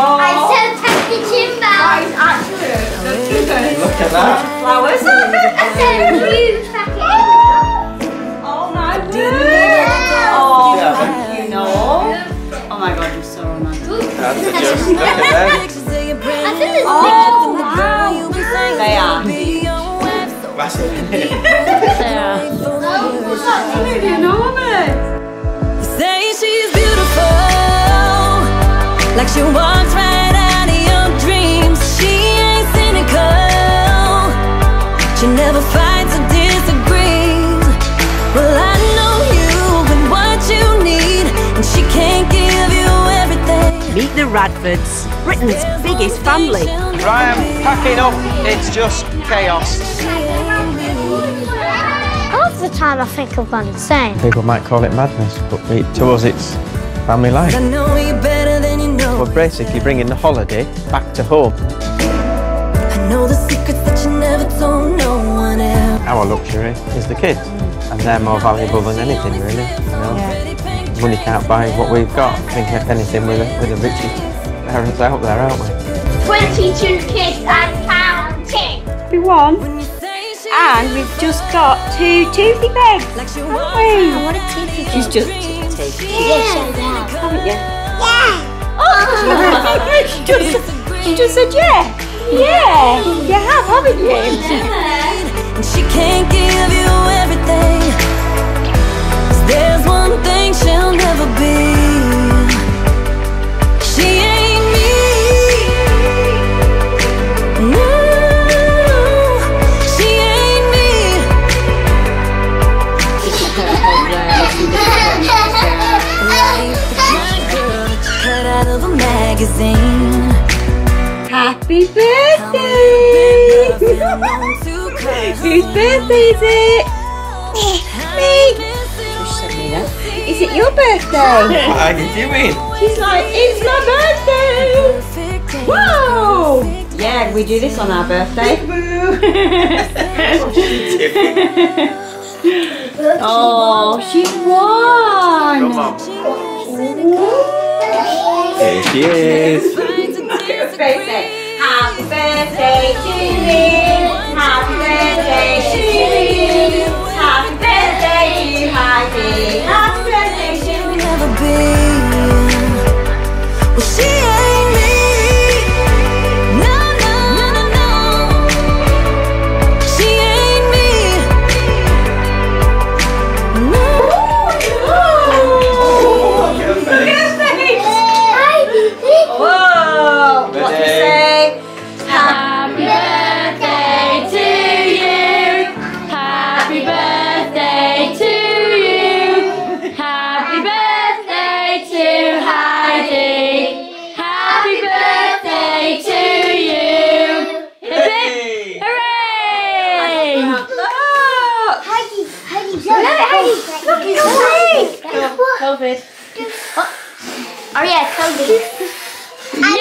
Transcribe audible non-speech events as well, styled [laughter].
I said packaging That bag. is actually the biggest Look at that. flowers. I said huge packaging Oh my bag. Oh, thank you, Noel. Oh my god, you're so romantic. That's just, look at them. [laughs] I think there's Oh, wow. They are. Massive. Absolutely enormous. Like she walks right out of your dreams. She ain't cynical, she never fights or disagrees. Well, I know you and what you need, and she can't give you everything. Meet the Radfords, Britain's biggest family. Ryan, packing up. It's just chaos. Half the time I think I've gone insane. People might call it madness, but we, to us it's family life. I know you better than you know. We're basically bringing the holiday back to home. I know the secrets that you never told no one else. Our luxury is the kids, and they're more valuable than anything, really. You know? Money can't buy what we've got. I think if anything, we're the, we're the richest parents out there, aren't we? 22 kids and counting. We When you and we've just got two toothy beds, like she haven't we? I want a teeth She's just Yes, I have. haven't you? Yeah. She, just, she just said yeah. Yeah, you have, haven't you? and she can't give you everything. Magazine. Happy birthday! Whose birthday is it? Me. Is it your birthday? What are you doing? She's like, it's my birthday! Whoa! Yeah, we do this on our birthday. [laughs] oh, she won! Come on. Here she is. birthday. Happy birthday to you. Happy birthday to you. Huggy. Huggy. Huggy. Look at Huggy. Look. COVID. Oh yeah, COVID. [laughs]